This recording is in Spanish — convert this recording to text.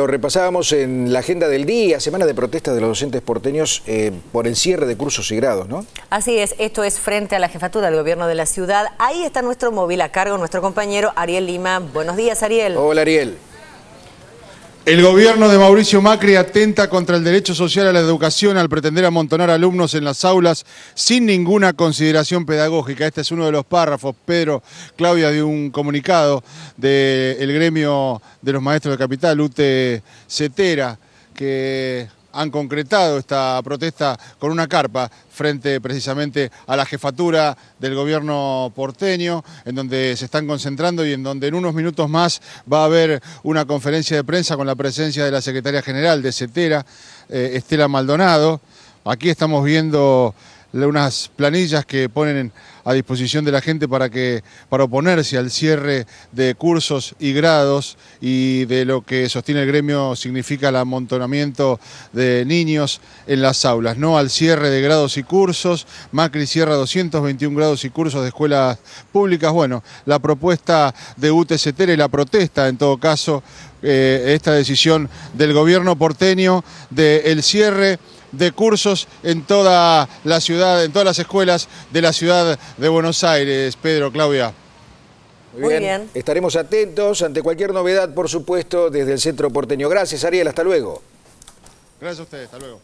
Lo repasábamos en la agenda del día, semana de protestas de los docentes porteños eh, por el cierre de cursos y grados, ¿no? Así es, esto es frente a la jefatura del gobierno de la ciudad. Ahí está nuestro móvil a cargo, nuestro compañero Ariel Lima. Buenos días, Ariel. Hola, Ariel. El gobierno de Mauricio Macri atenta contra el derecho social a la educación al pretender amontonar alumnos en las aulas sin ninguna consideración pedagógica. Este es uno de los párrafos, Pedro, Claudia, de un comunicado del gremio de los maestros de Capital, UTE CETERA, que han concretado esta protesta con una carpa frente precisamente a la jefatura del gobierno porteño, en donde se están concentrando y en donde en unos minutos más va a haber una conferencia de prensa con la presencia de la secretaria general de CETERA, eh, Estela Maldonado. Aquí estamos viendo unas planillas que ponen a disposición de la gente para, que, para oponerse al cierre de cursos y grados y de lo que sostiene el gremio significa el amontonamiento de niños en las aulas, no al cierre de grados y cursos. Macri cierra 221 grados y cursos de escuelas públicas. Bueno, la propuesta de UTCT y la protesta en todo caso, eh, esta decisión del gobierno porteño del cierre de cursos en toda la ciudad, en todas las escuelas de la ciudad de Buenos Aires. Pedro, Claudia. Muy bien. Estaremos atentos ante cualquier novedad, por supuesto, desde el Centro Porteño. Gracias, Ariel. Hasta luego. Gracias a ustedes. Hasta luego.